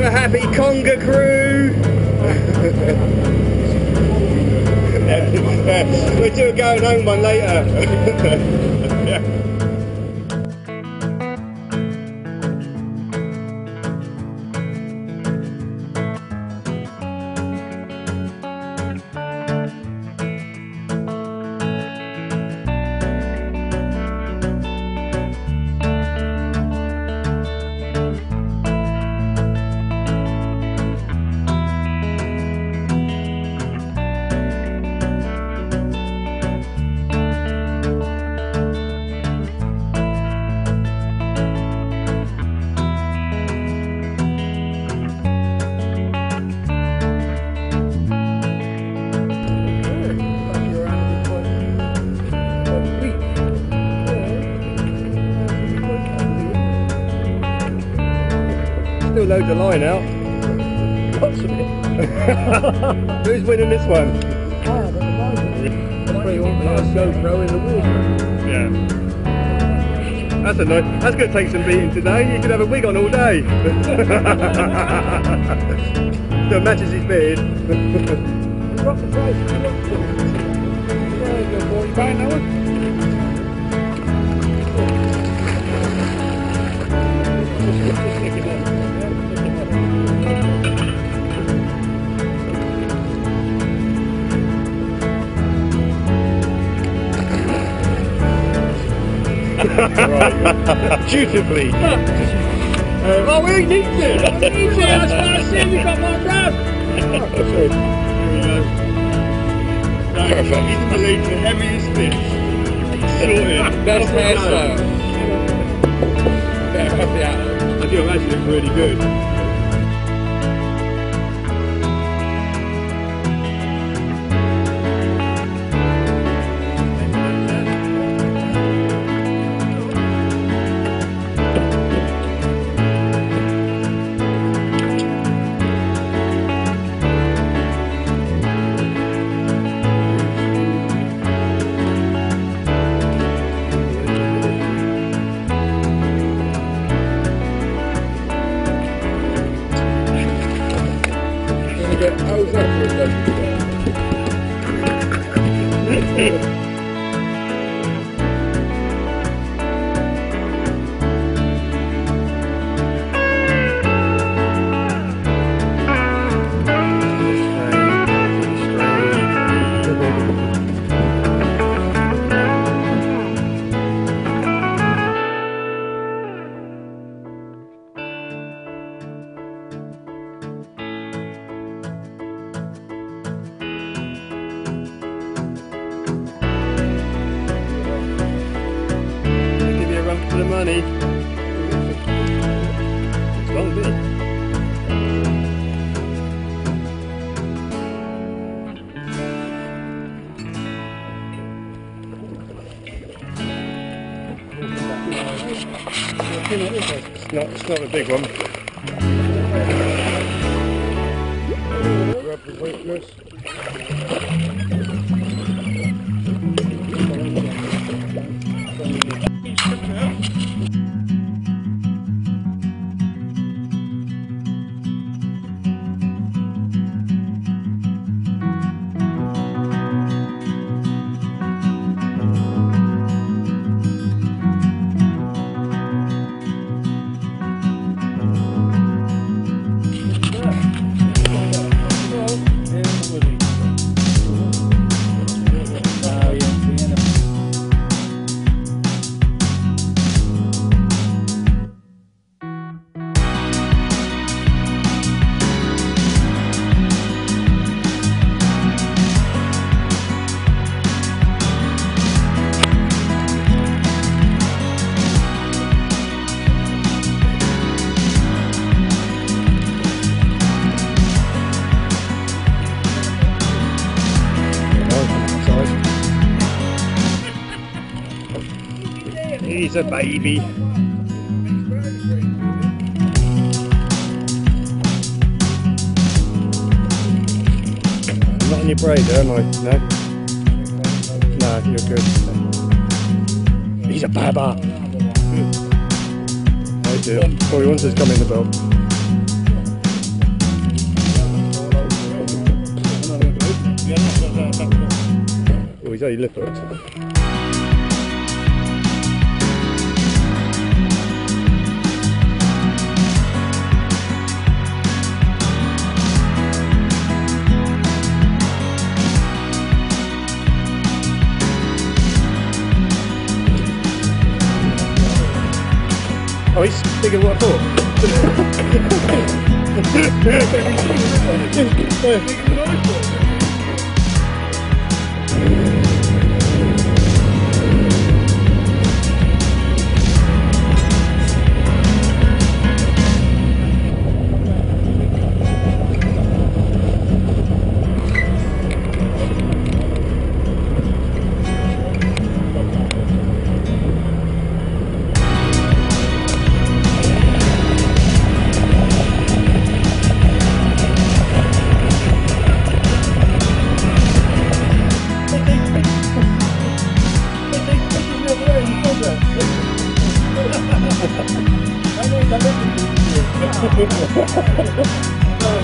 for happy conger crew. We're still going home one later. Loads of line out. Lots of it. Who's winning this one? Ah, I have at the moment. But want the GoPro in the water. Yeah. That's a nice. That's going to take some beating today. You could have a wig on all day. Still matches his beard. Rock the. There you go, boy. You buying that one? Dutifully. Oh, we need to. We need to. That's why I said you got my brand. We go. Right, the heaviest fish. Sorted. Best hairstyle. Better cut the out. I do imagine it's really good. Thank you. For the money. It's long, isn't? It's not, it's not a big one. The. He's a baby. I'm not in your braid, am I? No? No, you're good. He's a baba. I do. All he wants is come in the belt. Oh, he's only lip Oh, than what I thought.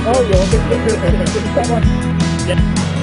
Oh, you're